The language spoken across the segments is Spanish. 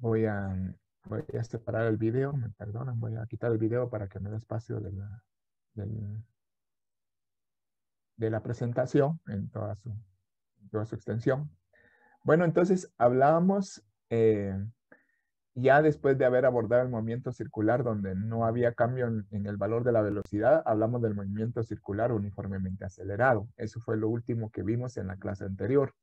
voy a, voy a separar el video, me perdonan, voy a quitar el video para que me dé espacio de la, de presentación en toda su, toda su extensión. Bueno, entonces hablábamos eh, ya después de haber abordado el movimiento circular donde no había cambio en, el valor de la velocidad, hablamos del movimiento circular uniformemente acelerado. Eso fue lo último que vimos en la clase anterior.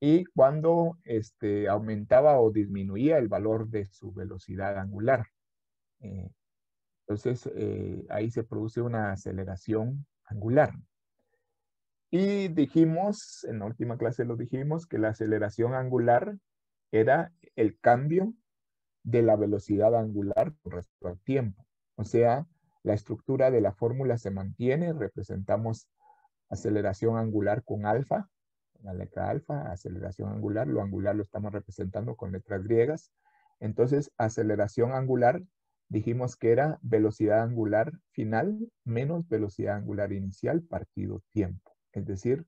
Y cuando este, aumentaba o disminuía el valor de su velocidad angular. Eh, entonces, eh, ahí se produce una aceleración angular. Y dijimos, en la última clase lo dijimos, que la aceleración angular era el cambio de la velocidad angular con respecto al tiempo. O sea, la estructura de la fórmula se mantiene, representamos aceleración angular con alfa, la letra alfa, aceleración angular, lo angular lo estamos representando con letras griegas. Entonces, aceleración angular, dijimos que era velocidad angular final menos velocidad angular inicial partido tiempo. Es decir,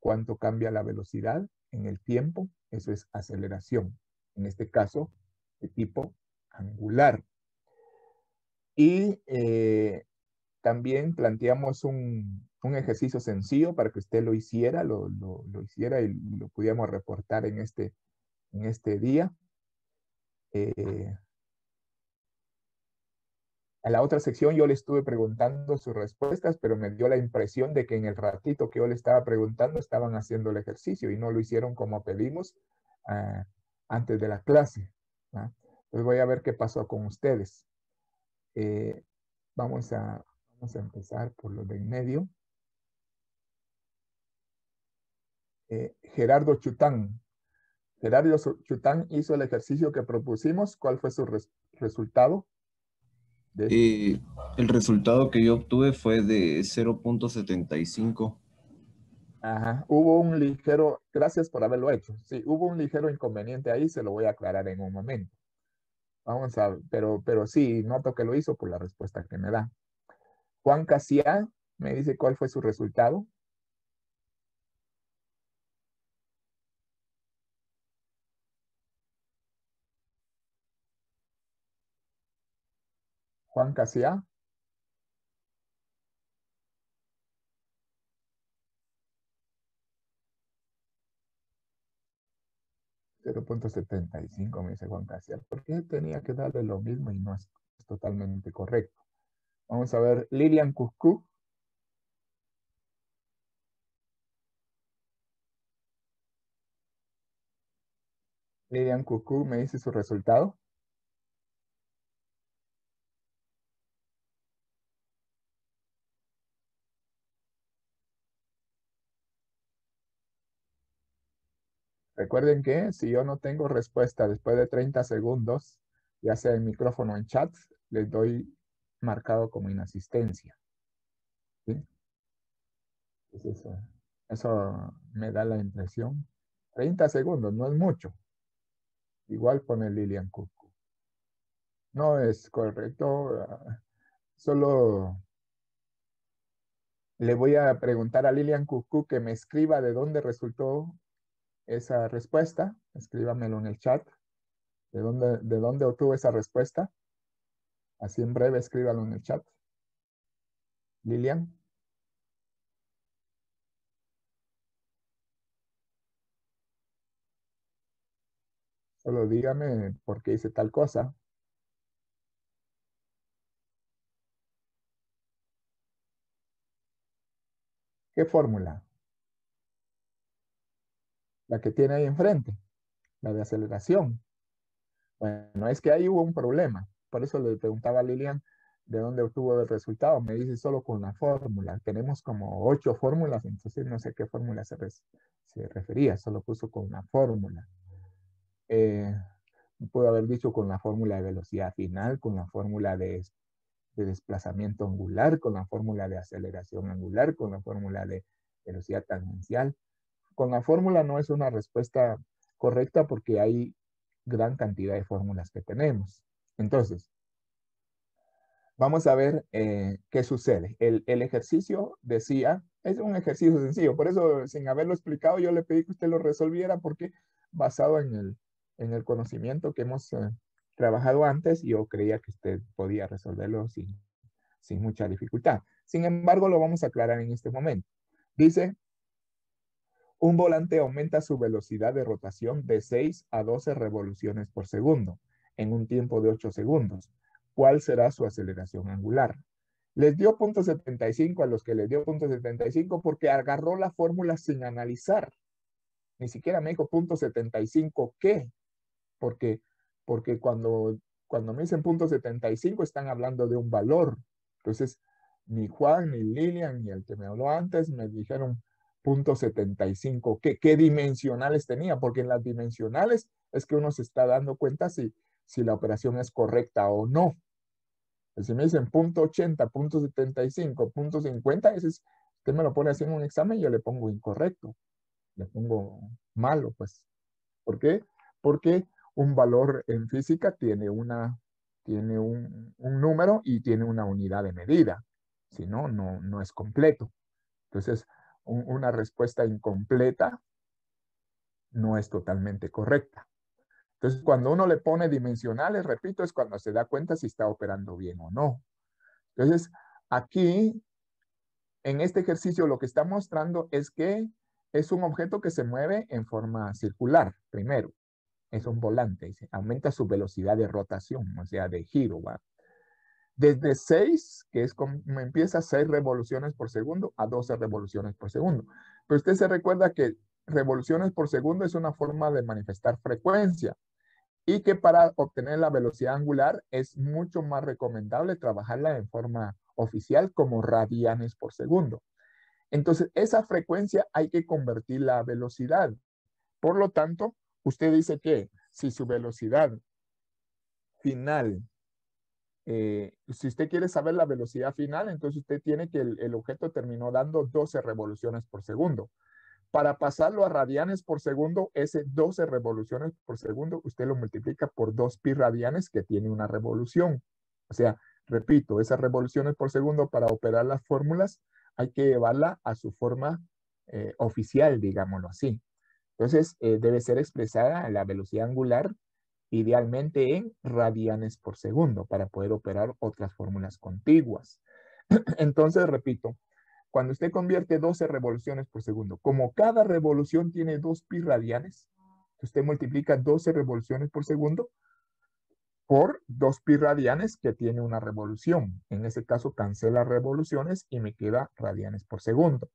cuánto cambia la velocidad en el tiempo, eso es aceleración. En este caso, de tipo angular. Y eh, también planteamos un, ejercicio sencillo para que usted lo hiciera, lo, hiciera y lo pudiéramos reportar en este, en este día. Eh, a la otra sección yo le estuve preguntando sus respuestas, pero me dio la impresión de que en el ratito que yo le estaba preguntando estaban haciendo el ejercicio y no lo hicieron como pedimos ah, antes de la clase. Pues voy a ver qué pasó con ustedes. Eh, vamos, a, vamos a empezar por lo de en medio. Eh, Gerardo Chután. Gerardo Chután hizo el ejercicio que propusimos. ¿Cuál fue su resultado? Eh, el resultado que yo obtuve fue de 0.75. Ajá, hubo un ligero, gracias por haberlo hecho. Sí, hubo un ligero inconveniente ahí, se lo voy a aclarar en un momento. Vamos a ver, pero, pero sí, noto que lo hizo por la respuesta que me da. Juan Casía me dice cuál fue su resultado. Juan Casía. 0.75, me dice Juan Casial. ¿Por qué tenía que darle lo mismo y no es, totalmente correcto? Vamos a ver, Lilian Cuscu. Lilian Cucú me dice su resultado. Recuerden que si yo no tengo respuesta después de 30 segundos, ya sea en micrófono o en chat, les doy marcado como inasistencia. Eso me da la impresión. 30 segundos, no es mucho. Igual pone Lilian Cucu. No es correcto. Ah, solo le voy a preguntar a Lilian Cucu que me escriba de dónde resultó esa respuesta, escríbamelo en el chat. ¿De dónde, de dónde obtuvo esa respuesta? Así en breve escríbalo en el chat. Lilian. Solo dígame por qué hice tal cosa. ¿Qué fórmula? La que tiene ahí enfrente, la de aceleración. Bueno, es que ahí hubo un problema. Por eso le preguntaba a Lilian de dónde obtuvo el resultado. Me dice solo con la fórmula. Tenemos como ocho fórmulas, entonces no sé qué fórmula se, se refería. Solo puso con la fórmula. Eh, puedo haber dicho con la fórmula de velocidad final, con la fórmula de, de desplazamiento angular, con la fórmula de aceleración angular, con la fórmula de velocidad tangencial con la fórmula no es una respuesta correcta porque hay gran cantidad de fórmulas que tenemos. Entonces, vamos a ver eh, qué sucede. El, ejercicio decía, es un ejercicio sencillo, por eso sin haberlo explicado yo le pedí que usted lo resolviera porque basado en el, en el conocimiento que hemos eh, trabajado antes, yo creía que usted podía resolverlo sin, sin mucha dificultad. Sin embargo, lo vamos a aclarar en este momento. Dice, un volante aumenta su velocidad de rotación de 6 a 12 revoluciones por segundo en un tiempo de 8 segundos. ¿Cuál será su aceleración angular? Les dio punto 75 a los que les dio punto 75 porque agarró la fórmula sin analizar. Ni siquiera me dijo punto 75 qué. Porque, porque cuando, cuando me dicen punto 75 están hablando de un valor. Entonces, ni Juan, ni Lilian, ni el que me habló antes me dijeron 75. ¿Qué, qué dimensionales tenía? Porque en las dimensionales es que uno se está dando cuenta si, si la operación es correcta o no. Si me dicen punto 80, punto 75, punto 50, ese es, usted me lo pone así en un examen y yo le pongo incorrecto. Le pongo malo, pues. ¿Por qué? Porque un valor en física tiene, una, tiene un, número y tiene una unidad de medida. Si no, no, no es completo. Entonces, una respuesta incompleta no es totalmente correcta. Entonces, cuando uno le pone dimensionales, repito, es cuando se da cuenta si está operando bien o no. Entonces, aquí, en este ejercicio, lo que está mostrando es que es un objeto que se mueve en forma circular, primero. Es un volante, aumenta su velocidad de rotación, o sea, de giro. Desde 6, que es como empieza 6 revoluciones por segundo, a 12 revoluciones por segundo. Pero usted se recuerda que revoluciones por segundo es una forma de manifestar frecuencia y que para obtener la velocidad angular es mucho más recomendable trabajarla en forma oficial como radianes por segundo. Entonces, esa frecuencia hay que convertirla a velocidad. Por lo tanto, usted dice que si su velocidad final, eh, si usted quiere saber la velocidad final, entonces usted tiene que el, objeto terminó dando 12 revoluciones por segundo. Para pasarlo a radianes por segundo, ese 12 revoluciones por segundo, usted lo multiplica por 2 pi radianes que tiene una revolución. O sea, repito, esas revoluciones por segundo para operar las fórmulas hay que llevarla a su forma eh, oficial, digámoslo así. Entonces, eh, debe ser expresada la velocidad angular idealmente en radianes por segundo para poder operar otras fórmulas contiguas. Entonces, repito, cuando usted convierte 12 revoluciones por segundo, como cada revolución tiene 2 pi radianes, usted multiplica 12 revoluciones por segundo por 2 pi radianes que tiene una revolución. En ese caso cancela revoluciones y me queda radianes por segundo.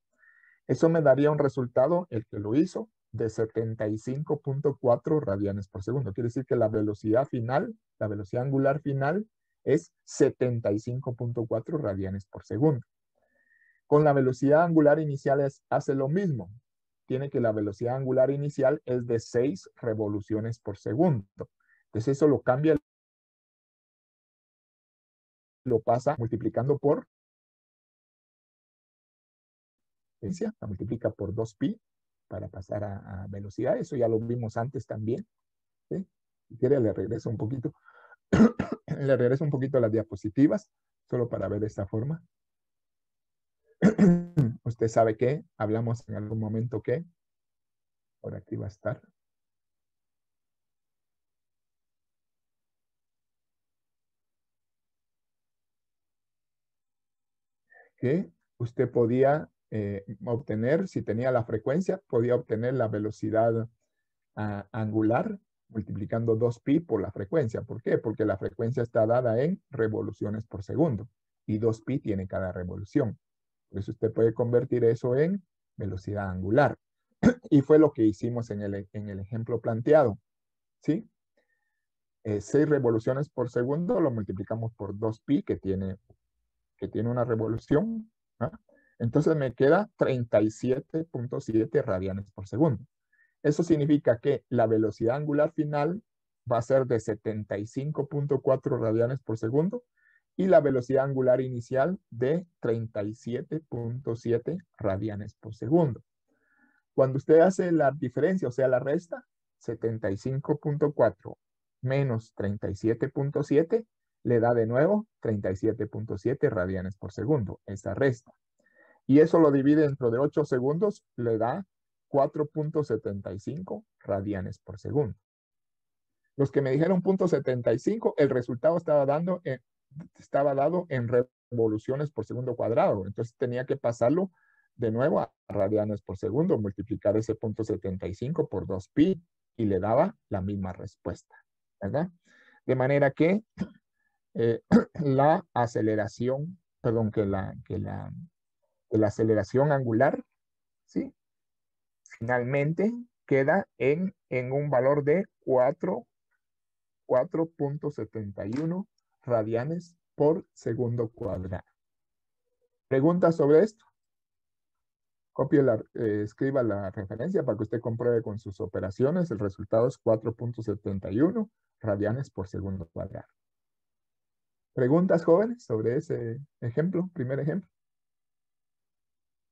Eso me daría un resultado, el que lo hizo, de 75.4 radianes por segundo. Quiere decir que la velocidad final, la velocidad angular final, es 75.4 radianes por segundo. Con la velocidad angular inicial hace lo mismo. Tiene que la velocidad angular inicial es de 6 revoluciones por segundo. Entonces eso lo cambia, lo pasa multiplicando por, la multiplica por 2pi para pasar a, velocidad. Eso ya lo vimos antes también. Si quiere le regreso un poquito, le regreso un poquito a las diapositivas, solo para ver esta forma. Usted sabe que hablamos en algún momento que por aquí va a estar. Que usted podía eh, obtener, si tenía la frecuencia, podía obtener la velocidad ah, angular multiplicando 2pi por la frecuencia. ¿Por qué? Porque la frecuencia está dada en revoluciones por segundo y 2pi tiene cada revolución. Por eso usted puede convertir eso en velocidad angular. y fue lo que hicimos en el, en el ejemplo planteado. ¿Sí? Eh, 6 revoluciones por segundo lo multiplicamos por 2pi que tiene, que tiene una revolución. ¿ah? Entonces me queda 37.7 radianes por segundo. Eso significa que la velocidad angular final va a ser de 75.4 radianes por segundo y la velocidad angular inicial de 37.7 radianes por segundo. Cuando usted hace la diferencia, o sea, la resta, 75.4 menos 37.7 le da de nuevo 37.7 radianes por segundo, esa resta. Y eso lo divide dentro de 8 segundos, le da 4.75 radianes por segundo. Los que me dijeron punto 75, el resultado estaba, dando estaba dado en revoluciones por segundo cuadrado. Entonces tenía que pasarlo de nuevo a radianes por segundo, multiplicar ese punto 75 por 2pi y le daba la misma respuesta, ¿verdad? De manera que eh, la aceleración, perdón, que la, que la, la aceleración angular, ¿sí? Finalmente queda en, en un valor de 4.71 radianes por segundo cuadrado. ¿Preguntas sobre esto? Copie la, eh, escriba la referencia para que usted compruebe con sus operaciones. El resultado es 4.71 radianes por segundo cuadrado. ¿Preguntas, jóvenes, sobre ese ejemplo, primer ejemplo?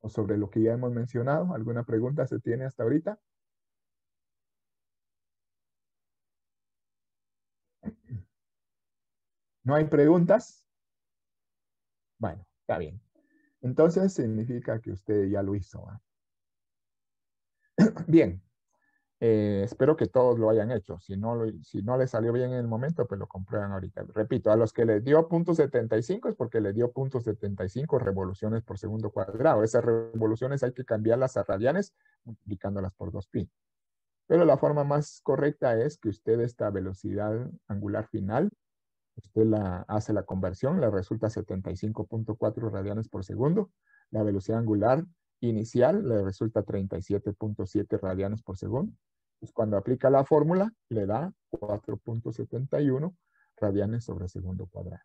¿O sobre lo que ya hemos mencionado? ¿Alguna pregunta se tiene hasta ahorita? ¿No hay preguntas? Bueno, está bien. Entonces significa que usted ya lo hizo. Bien, eh, espero que todos lo hayan hecho. Si no, si no les salió bien en el momento, pues lo comprueban ahorita. Repito, a los que les dio punto 75 es porque le dio punto 75 revoluciones por segundo cuadrado. Esas revoluciones hay que cambiarlas a radianes multiplicándolas por 2pi. Pero la forma más correcta es que usted esta velocidad angular final usted la, hace la conversión, le resulta 75.4 radianes por segundo. La velocidad angular inicial le resulta 37.7 radianes por segundo. Pues cuando aplica la fórmula, le da 4.71 radianes sobre segundo cuadrado.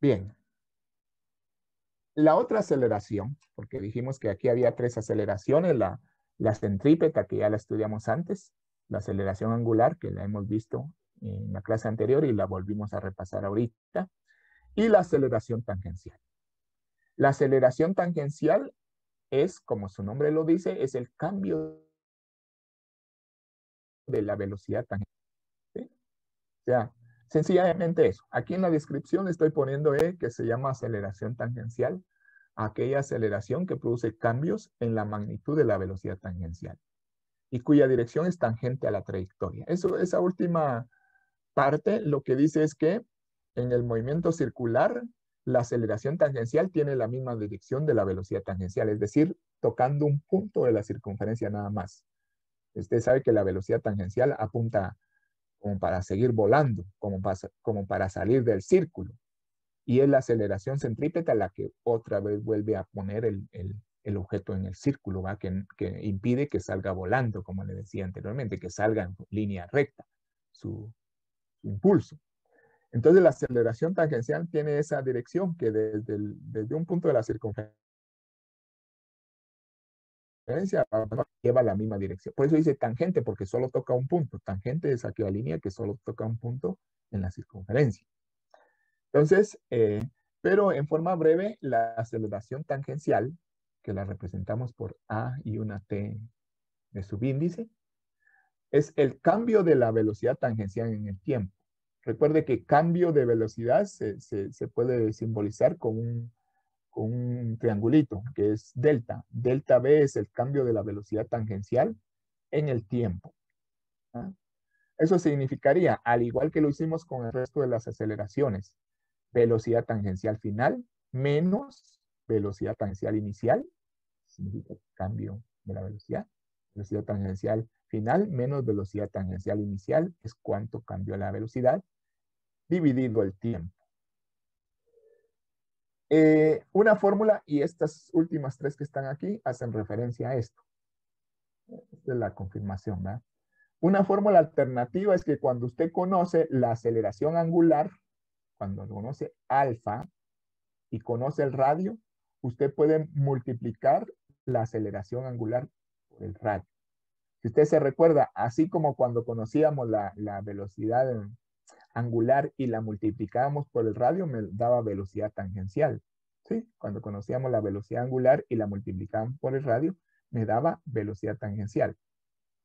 Bien. La otra aceleración, porque dijimos que aquí había tres aceleraciones, la, la centrípeta que ya la estudiamos antes, la aceleración angular, que la hemos visto en la clase anterior y la volvimos a repasar ahorita, y la aceleración tangencial. La aceleración tangencial es, como su nombre lo dice, es el cambio de la velocidad tangencial. O sea, sencillamente eso. Aquí en la descripción estoy poniendo E, que se llama aceleración tangencial, aquella aceleración que produce cambios en la magnitud de la velocidad tangencial y cuya dirección es tangente a la trayectoria. Esa última parte lo que dice es que en el movimiento circular la aceleración tangencial tiene la misma dirección de la velocidad tangencial, es decir, tocando un punto de la circunferencia nada más. Usted sabe que la velocidad tangencial apunta como para seguir volando, como para, como para salir del círculo. Y es la aceleración centrípeta la que otra vez vuelve a poner el, objeto en el círculo, ¿va? Que, que, impide que salga volando, como le decía anteriormente, que salga en línea recta su, impulso. Entonces la aceleración tangencial tiene esa dirección que desde, un punto de la circunferencia lleva la misma dirección. Por eso dice tangente, porque solo toca un punto. Tangente es aquella línea que solo toca un punto en la circunferencia. Entonces, eh, pero en forma breve, la aceleración tangencial que la representamos por A y una T de subíndice, es el cambio de la velocidad tangencial en el tiempo. Recuerde que cambio de velocidad se, puede simbolizar con un, con un, triangulito, que es delta. Delta B es el cambio de la velocidad tangencial en el tiempo. ¿ah? Eso significaría, al igual que lo hicimos con el resto de las aceleraciones, velocidad tangencial final menos velocidad tangencial inicial significa cambio de la velocidad. Velocidad tangencial final menos velocidad tangencial inicial es cuánto cambió la velocidad dividido el tiempo. Eh, una fórmula y estas últimas tres que están aquí hacen referencia a esto. Esta es la confirmación, ¿verdad? Una fórmula alternativa es que cuando usted conoce la aceleración angular, cuando conoce alfa y conoce el radio, usted puede multiplicar la aceleración angular el radio. Si usted se recuerda, así como cuando conocíamos la, velocidad angular y la multiplicábamos por el radio, me daba velocidad tangencial. ¿sí? Cuando conocíamos la velocidad angular y la multiplicábamos por el radio, me daba velocidad tangencial.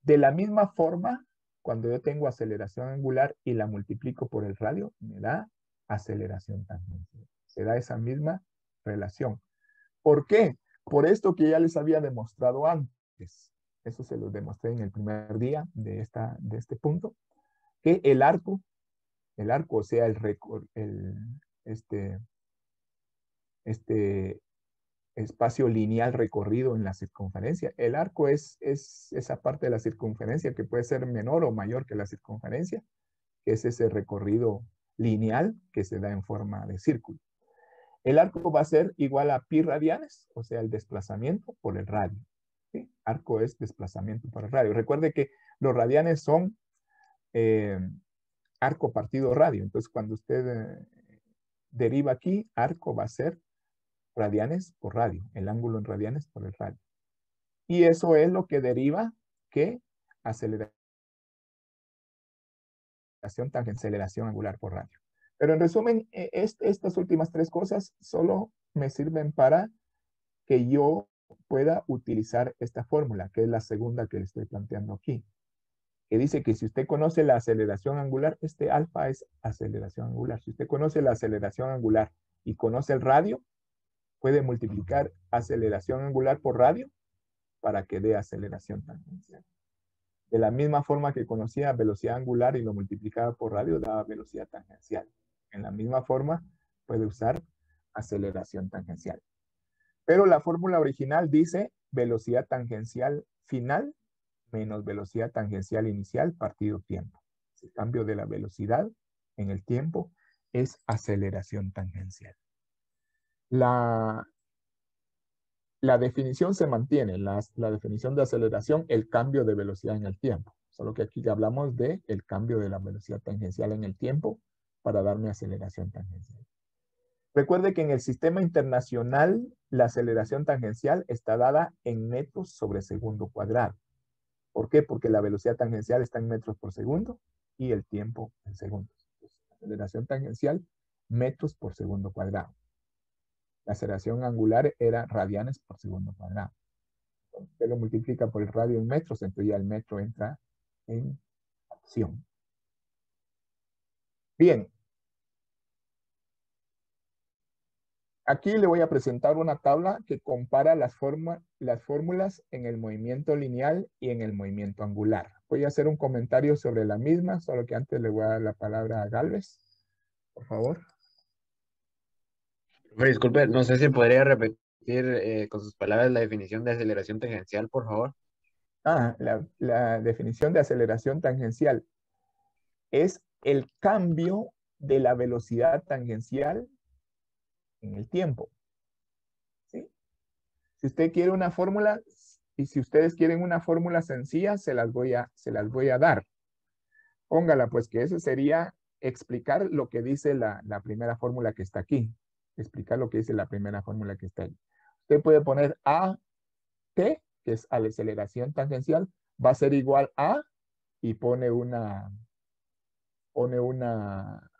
De la misma forma, cuando yo tengo aceleración angular y la multiplico por el radio, me da aceleración tangencial. Se da esa misma relación. ¿Por qué? Por esto que ya les había demostrado antes. Eso se lo demostré en el primer día de, esta, de este punto, que el arco, el arco, o sea, el, el este, este espacio lineal recorrido en la circunferencia. El arco es, es esa parte de la circunferencia que puede ser menor o mayor que la circunferencia, que es ese recorrido lineal que se da en forma de círculo. El arco va a ser igual a pi radianes, o sea, el desplazamiento por el radio. Arco es desplazamiento el radio. Recuerde que los radianes son eh, arco partido radio. Entonces, cuando usted eh, deriva aquí, arco va a ser radianes por radio, el ángulo en radianes por el radio. Y eso es lo que deriva que aceleración aceleración angular por radio. Pero en resumen, e, estas últimas tres cosas solo me sirven para que yo pueda utilizar esta fórmula, que es la segunda que le estoy planteando aquí, que dice que si usted conoce la aceleración angular, este alfa es aceleración angular. Si usted conoce la aceleración angular y conoce el radio, puede multiplicar aceleración angular por radio para que dé aceleración tangencial. De la misma forma que conocía velocidad angular y lo multiplicaba por radio, daba velocidad tangencial. En la misma forma, puede usar aceleración tangencial. Pero la fórmula original dice velocidad tangencial final menos velocidad tangencial inicial partido tiempo. El cambio de la velocidad en el tiempo es aceleración tangencial. La, la definición se mantiene, la, definición de aceleración, el cambio de velocidad en el tiempo. Solo que aquí hablamos de el cambio de la velocidad tangencial en el tiempo para darme aceleración tangencial. Recuerde que en el sistema internacional la aceleración tangencial está dada en metros sobre segundo cuadrado. ¿Por qué? Porque la velocidad tangencial está en metros por segundo y el tiempo en segundos. aceleración tangencial, metros por segundo cuadrado. La aceleración angular era radianes por segundo cuadrado. usted lo multiplica por el radio en metros, entonces ya el metro entra en acción. Bien. Aquí le voy a presentar una tabla que compara las, las fórmulas en el movimiento lineal y en el movimiento angular. Voy a hacer un comentario sobre la misma, solo que antes le voy a dar la palabra a Galvez. Por favor. Disculpe, no sé si podría repetir eh, con sus palabras la definición de aceleración tangencial, por favor. Ah, la, la definición de aceleración tangencial es el cambio de la velocidad tangencial en el tiempo. ¿Sí? Si usted quiere una fórmula, y si ustedes quieren una fórmula sencilla, se las voy a, se las voy a dar. Póngala, pues que eso sería explicar lo que dice la, la primera fórmula que está aquí explicar lo que dice la primera fórmula que está ahí. Usted puede poner A, T, que es a la aceleración tangencial, va a ser igual a, y pone una, pone una,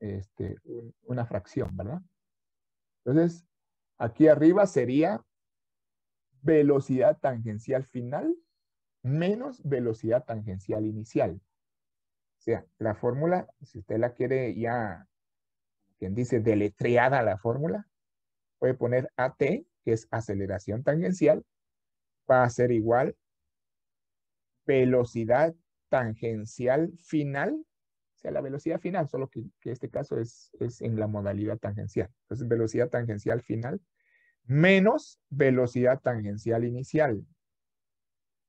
este, una fracción, ¿verdad? Entonces, aquí arriba sería velocidad tangencial final menos velocidad tangencial inicial. O sea, la fórmula, si usted la quiere ya quien dice deletreada la fórmula, puede poner AT, que es aceleración tangencial, va a ser igual velocidad tangencial final, sea, la velocidad final, solo que, este caso es, es en la modalidad tangencial. Entonces, velocidad tangencial final menos velocidad tangencial inicial,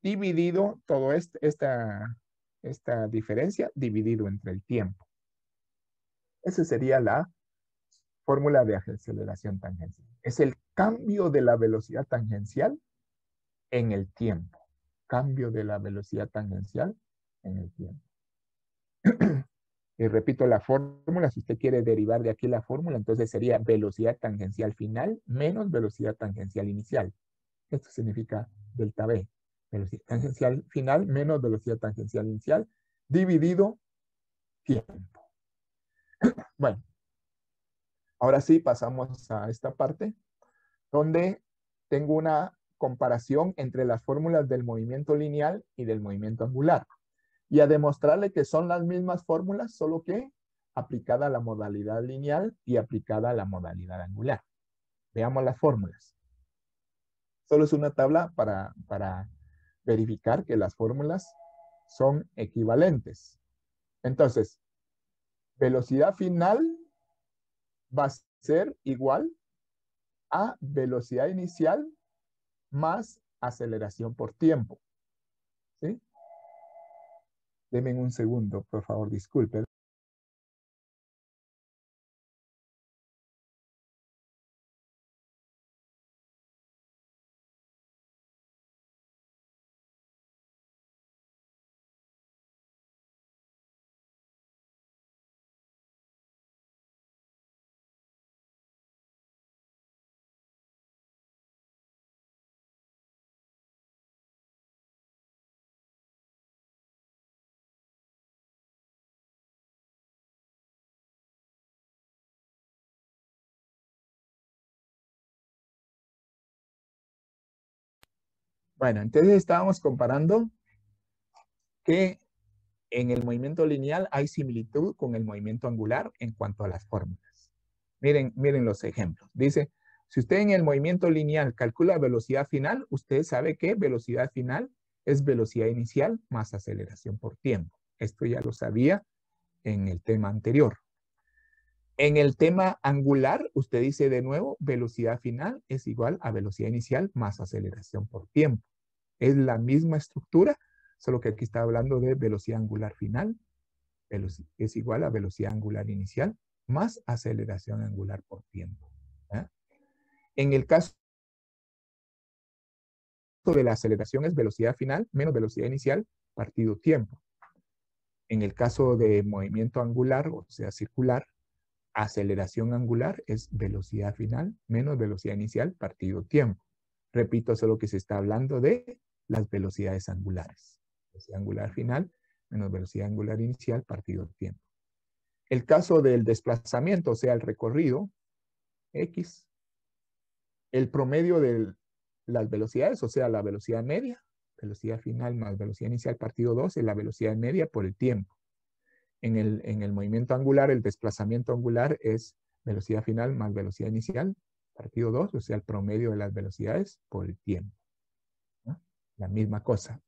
dividido todo este, esta, esta diferencia, dividido entre el tiempo. Esa sería la fórmula de aceleración tangencial. Es el cambio de la velocidad tangencial en el tiempo. Cambio de la velocidad tangencial en el tiempo. y repito la fórmula, si usted quiere derivar de aquí la fórmula, entonces sería velocidad tangencial final menos velocidad tangencial inicial. Esto significa delta B. Velocidad tangencial final menos velocidad tangencial inicial dividido tiempo. bueno, Ahora sí, pasamos a esta parte donde tengo una comparación entre las fórmulas del movimiento lineal y del movimiento angular. Y a demostrarle que son las mismas fórmulas, solo que aplicada a la modalidad lineal y aplicada a la modalidad angular. Veamos las fórmulas. Solo es una tabla para, para verificar que las fórmulas son equivalentes. Entonces, velocidad final va a ser igual a velocidad inicial más aceleración por tiempo. ¿Sí? Denme un segundo, por favor, disculpen. Bueno, entonces estábamos comparando que en el movimiento lineal hay similitud con el movimiento angular en cuanto a las fórmulas. Miren, miren los ejemplos. Dice, si usted en el movimiento lineal calcula velocidad final, usted sabe que velocidad final es velocidad inicial más aceleración por tiempo. Esto ya lo sabía en el tema anterior. En el tema angular, usted dice de nuevo, velocidad final es igual a velocidad inicial más aceleración por tiempo. Es la misma estructura, solo que aquí está hablando de velocidad angular final, es igual a velocidad angular inicial más aceleración angular por tiempo. En el caso de la aceleración es velocidad final menos velocidad inicial partido tiempo. En el caso de movimiento angular, o sea, circular, aceleración angular es velocidad final menos velocidad inicial partido tiempo. Repito, solo que se está hablando de las velocidades angulares. Velocidad angular final menos velocidad angular inicial partido tiempo. El caso del desplazamiento, o sea, el recorrido, X, el promedio de las velocidades, o sea, la velocidad media, velocidad final más velocidad inicial partido 2, es la velocidad media por el tiempo. En el, en el movimiento angular, el desplazamiento angular es velocidad final más velocidad inicial partido 2, o sea, el promedio de las velocidades por el tiempo la misma cosa.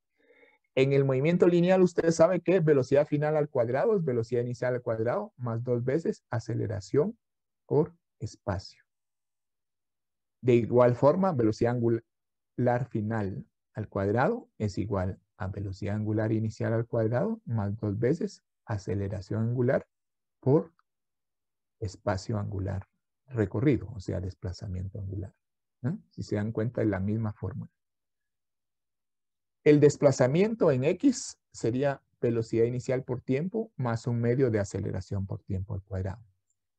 En el movimiento lineal, usted sabe que velocidad final al cuadrado es velocidad inicial al cuadrado más dos veces aceleración por espacio. De igual forma, velocidad angular final al cuadrado es igual a velocidad angular inicial al cuadrado más dos veces aceleración angular por espacio angular recorrido, o sea, desplazamiento angular. Si se dan cuenta, es la misma fórmula. El desplazamiento en X sería velocidad inicial por tiempo más un medio de aceleración por tiempo al cuadrado.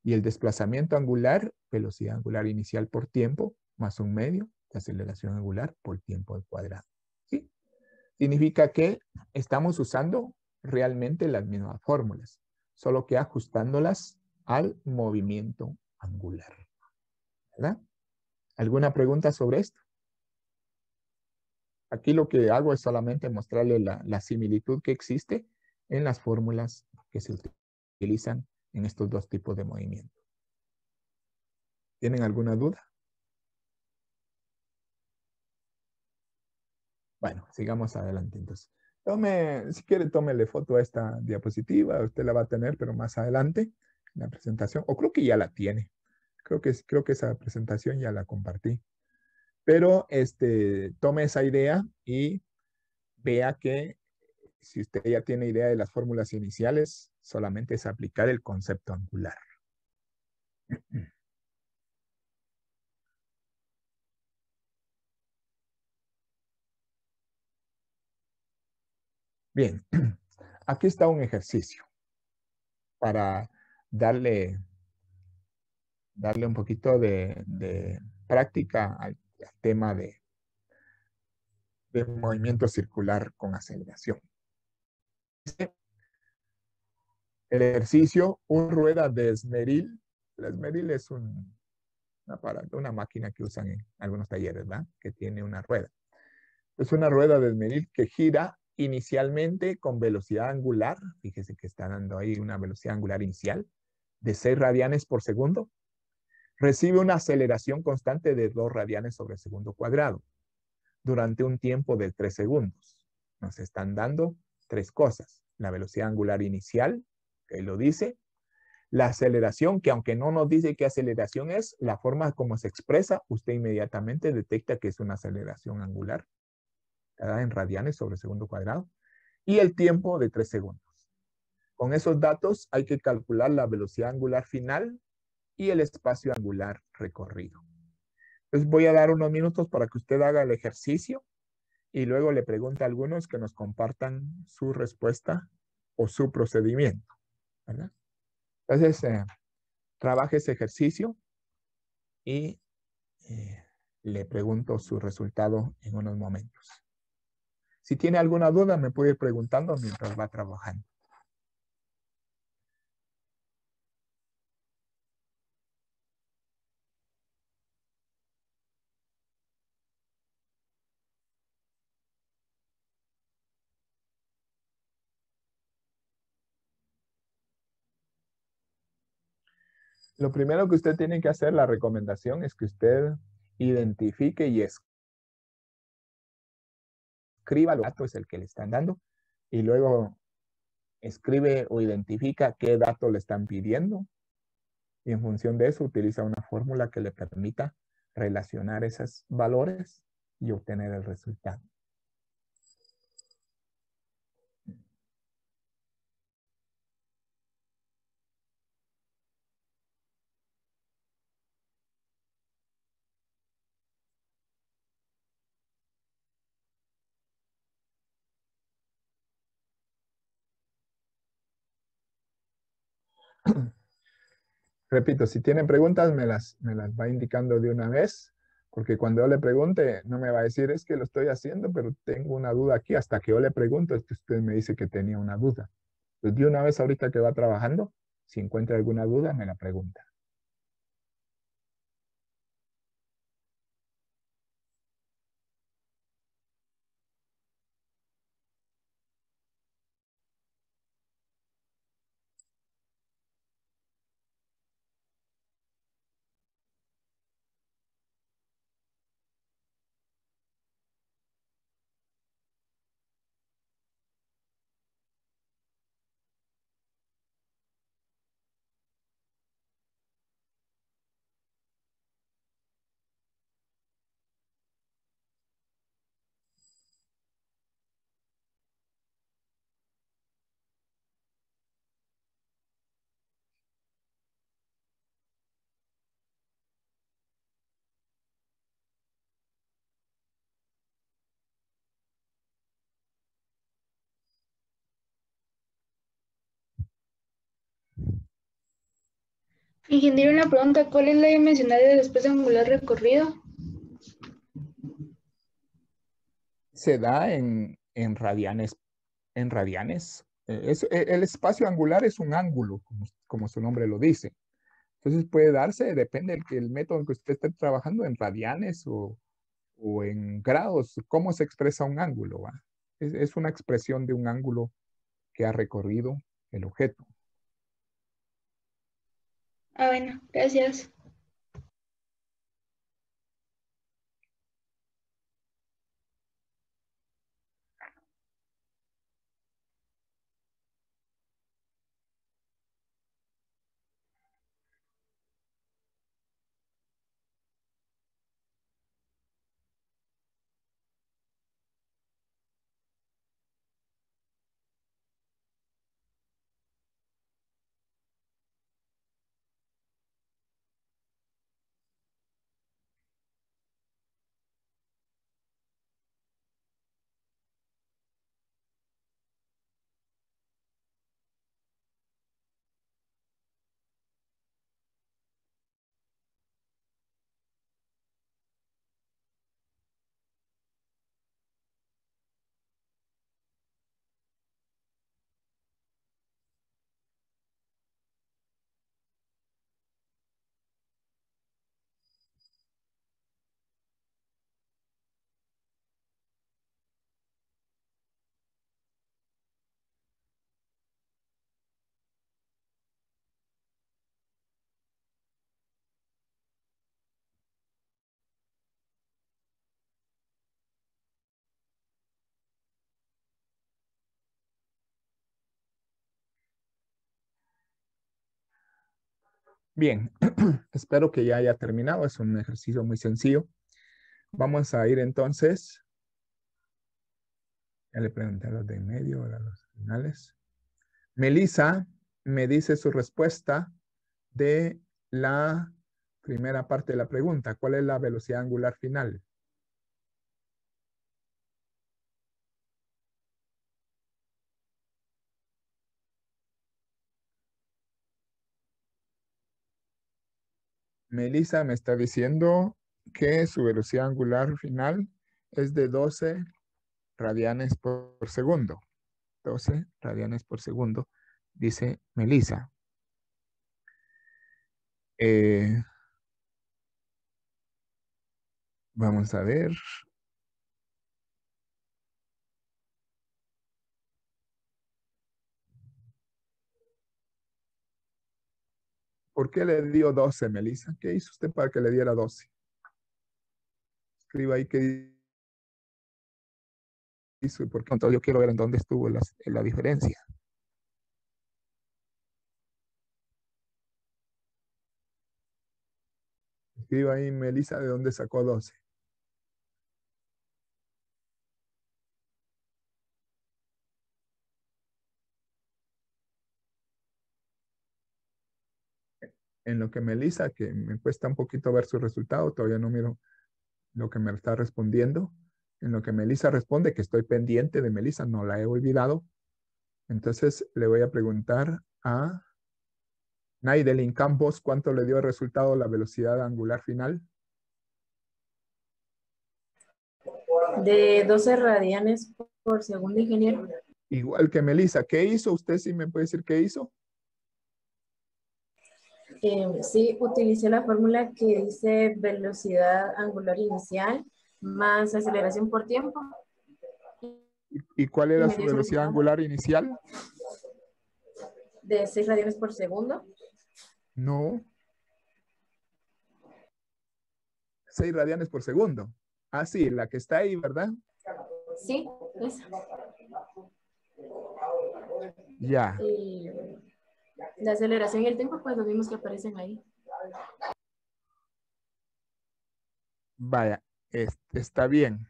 Y el desplazamiento angular, velocidad angular inicial por tiempo más un medio de aceleración angular por tiempo al cuadrado. ¿Sí? Significa que estamos usando realmente las mismas fórmulas, solo que ajustándolas al movimiento angular. ¿Verdad? ¿Alguna pregunta sobre esto? Aquí lo que hago es solamente mostrarle la, similitud que existe en las fórmulas que se utilizan en estos dos tipos de movimiento. ¿Tienen alguna duda? Bueno, sigamos adelante entonces. Tome, si quiere, tómele foto a esta diapositiva. Usted la va a tener, pero más adelante en la presentación. O creo que ya la tiene. Creo que, creo que esa presentación ya la compartí. Pero este, tome esa idea y vea que si usted ya tiene idea de las fórmulas iniciales, solamente es aplicar el concepto angular. Bien, aquí está un ejercicio para darle, darle un poquito de, práctica al tema de, movimiento circular con aceleración. El ejercicio, un rueda de esmeril. El esmeril es un, aparato, una máquina que usan en algunos talleres, ¿verdad? Que tiene una rueda. Es una rueda de esmeril que gira inicialmente con velocidad angular. Fíjese que está dando ahí una velocidad angular inicial de 6 radianes por segundo recibe una aceleración constante de 2 radianes sobre segundo cuadrado. durante un tiempo de tres segundos. Nos están dando tres cosas. La velocidad angular inicial, que lo dice. La aceleración, que aunque no nos dice qué aceleración es, la forma como se expresa, usted inmediatamente detecta que es una aceleración angular, en radianes sobre segundo cuadrado. Y el tiempo de tres segundos. Con esos datos hay que calcular la velocidad angular final y el espacio angular recorrido. Entonces voy a dar unos minutos para que usted haga el ejercicio y luego le pregunte a algunos que nos compartan su respuesta o su procedimiento. Entonces, eh, trabaje ese ejercicio y eh, le pregunto su resultado en unos momentos. Si tiene alguna duda, me puede ir preguntando mientras va trabajando. Lo primero que usted tiene que hacer, la recomendación, es que usted identifique y escriba los datos, el que le están dando, y luego escribe o identifica qué datos le están pidiendo, y en función de eso utiliza una fórmula que le permita relacionar esos valores y obtener el resultado. Repito, si tienen preguntas, me las, me las va indicando de una vez, porque cuando yo le pregunte, no me va a decir, es que lo estoy haciendo, pero tengo una duda aquí. Hasta que yo le pregunto, es que usted me dice que tenía una duda. Entonces, de una vez ahorita que va trabajando, si encuentra alguna duda, me la pregunta. Ingeniero, una pregunta, ¿cuál es la dimensional del espacio angular recorrido? Se da en, radianes. En radianes. Eh, eh, el espacio angular es un ángulo, como, su nombre lo dice. Entonces puede darse, depende del método en que usted esté trabajando, en radianes o, en grados, cómo se expresa un ángulo. es una expresión de un ángulo que ha recorrido el objeto. Ah, bueno, gracias. Bien, espero que ya haya terminado. Es un ejercicio muy sencillo. Vamos a ir entonces. Ya le pregunté a los de en medio, a los finales. Melissa me dice su respuesta de la primera parte de la pregunta. ¿Cuál es la velocidad angular final? Melissa me está diciendo que su velocidad angular final es de 12 radianes por segundo. 12 radianes por segundo, dice Melissa. Eh, vamos a ver. ¿Por qué le dio 12, Melissa? ¿Qué hizo usted para que le diera 12? Escriba ahí qué hizo, porque yo quiero ver en dónde estuvo la, la diferencia. Escriba ahí, Melissa, de dónde sacó 12. En lo que Melissa, que me cuesta un poquito ver su resultado, todavía no miro lo que me está respondiendo. En lo que Melissa responde, que estoy pendiente de Melissa, no la he olvidado. Entonces le voy a preguntar a Naidelin Campos cuánto le dio el resultado la velocidad angular final. De 12 radianes por segundo, ingeniero. Igual que Melissa, ¿qué hizo? ¿Usted sí me puede decir qué hizo? Eh, sí, utilicé la fórmula que dice velocidad angular inicial más aceleración por tiempo. ¿Y cuál era su velocidad angular inicial? De 6 radianes por segundo. No. 6 radianes por segundo. Ah, sí, la que está ahí, ¿verdad? Sí, esa. Ya. Y la aceleración y el tiempo, pues los mismos que aparecen ahí. Vaya, está bien.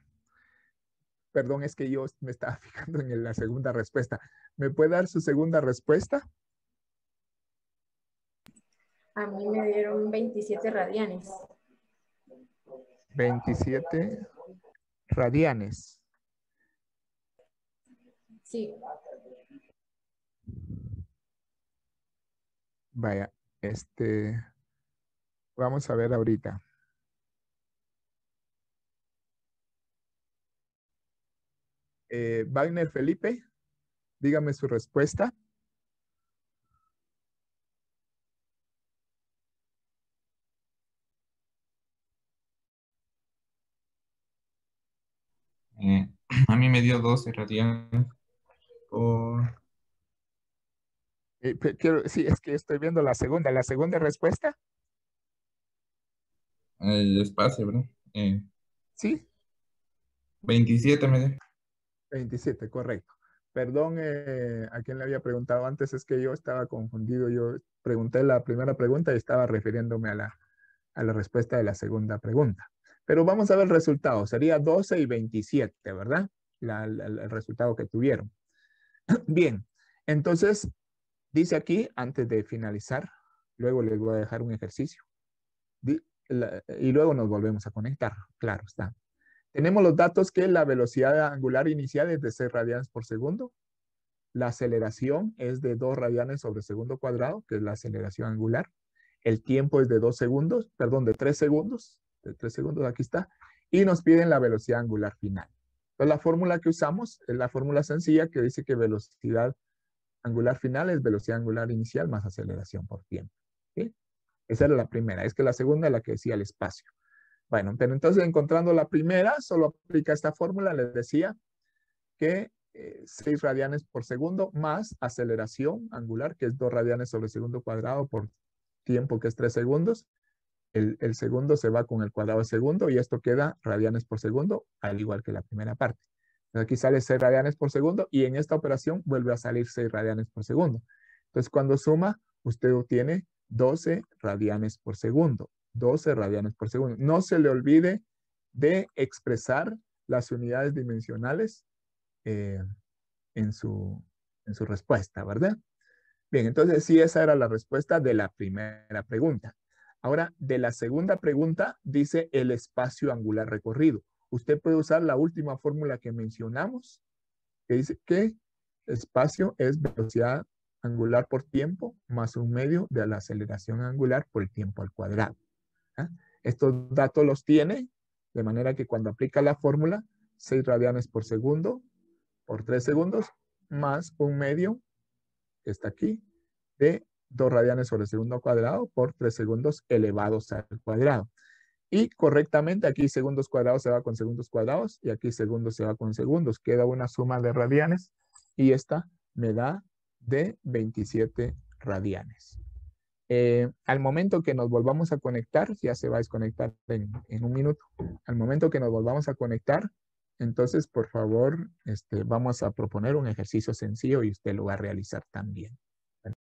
Perdón, es que yo me estaba fijando en la segunda respuesta. ¿Me puede dar su segunda respuesta? A mí me dieron 27 radianes. 27 radianes. Sí. Vaya, este, vamos a ver ahorita. Eh, Wagner Felipe, dígame su respuesta. Eh, a mí me dio 12 radianes eh, sí, es que estoy viendo la segunda. ¿La segunda respuesta? El espacio, ¿verdad? Eh, sí. 27 me dio. 27, correcto. Perdón eh, a quien le había preguntado antes, es que yo estaba confundido. Yo pregunté la primera pregunta y estaba refiriéndome a la, a la respuesta de la segunda pregunta. Pero vamos a ver el resultado. Sería 12 y 27, ¿verdad? el resultado que tuvieron. Bien, entonces Dice aquí, antes de finalizar, luego les voy a dejar un ejercicio. Y luego nos volvemos a conectar, claro está. Tenemos los datos que la velocidad angular inicial es de 6 radianes por segundo. La aceleración es de 2 radianes sobre segundo cuadrado, que es la aceleración angular. El tiempo es de 2 segundos, perdón, de 3 segundos. De 3 segundos, aquí está. Y nos piden la velocidad angular final. Entonces, la fórmula que usamos es la fórmula sencilla que dice que velocidad angular final es velocidad angular inicial más aceleración por tiempo. Esa era la primera. Es que la segunda es la que decía el espacio. Bueno, pero entonces encontrando la primera, solo aplica esta fórmula. Les decía que 6 eh, radianes por segundo más aceleración angular, que es 2 radianes sobre segundo cuadrado por tiempo, que es 3 segundos. El, el segundo se va con el cuadrado de segundo y esto queda radianes por segundo, al igual que la primera parte. Aquí sale 6 radianes por segundo y en esta operación vuelve a salir 6 radianes por segundo. Entonces, cuando suma, usted obtiene 12 radianes por segundo. 12 radianes por segundo. No se le olvide de expresar las unidades dimensionales eh, en, su, en su respuesta, ¿verdad? Bien, entonces sí, esa era la respuesta de la primera pregunta. Ahora, de la segunda pregunta, dice el espacio angular recorrido. Usted puede usar la última fórmula que mencionamos, que dice que espacio es velocidad angular por tiempo más un medio de la aceleración angular por el tiempo al cuadrado. Estos datos los tiene, de manera que cuando aplica la fórmula, 6 radianes por segundo por 3 segundos, más un medio, que está aquí, de 2 radianes sobre segundo cuadrado por 3 segundos elevados al cuadrado. Y correctamente aquí segundos cuadrados se va con segundos cuadrados y aquí segundos se va con segundos. Queda una suma de radianes y esta me da de 27 radianes. Eh, al momento que nos volvamos a conectar, ya se va a desconectar en, un minuto. Al momento que nos volvamos a conectar, entonces, por favor, este, vamos a proponer un ejercicio sencillo y usted lo va a realizar también.